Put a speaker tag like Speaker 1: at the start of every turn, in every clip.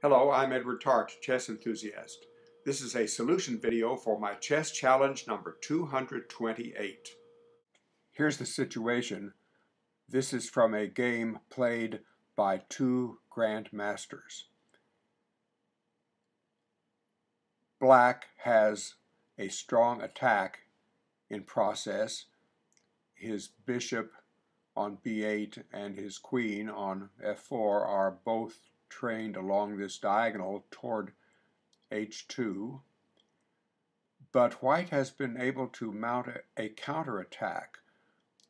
Speaker 1: Hello, I'm Edward Tarte, chess enthusiast. This is a solution video for my chess challenge number 228. Here's the situation. This is from a game played by two grandmasters. Black has a strong attack in process. His bishop on b8 and his queen on f4 are both trained along this diagonal toward h2. But white has been able to mount a, a counterattack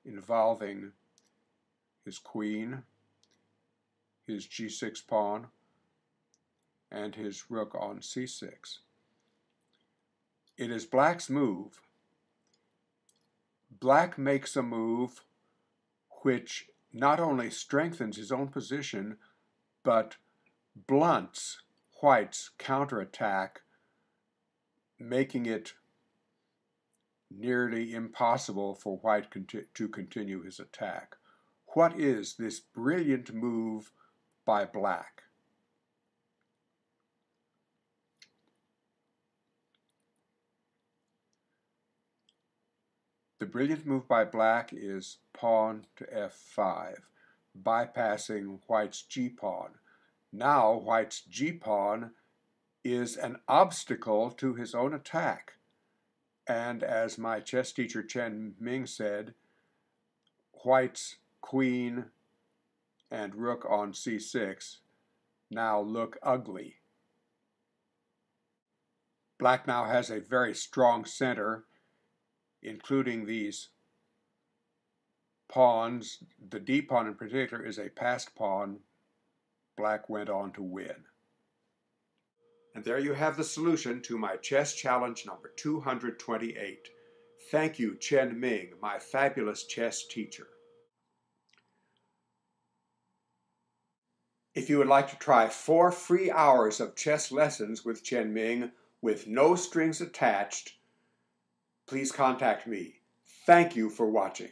Speaker 1: involving his queen, his g6 pawn, and his rook on c6. It is black's move. Black makes a move which not only strengthens his own position, but blunts White's counterattack, making it nearly impossible for White conti to continue his attack. What is this brilliant move by Black? The brilliant move by black is pawn to f5, bypassing white's g-pawn. Now white's g-pawn is an obstacle to his own attack. And as my chess teacher Chien Ming said, white's queen and rook on c6 now look ugly. Black now has a very strong center including these pawns. The d pawn in particular is a passed pawn. Black went on to win. And there you have the solution to my chess challenge number 228. Thank you, Chien Ming, my fabulous chess teacher. If you would like to try four free hours of chess lessons with Chien Ming with no strings attached, please contact me. Thank you for watching.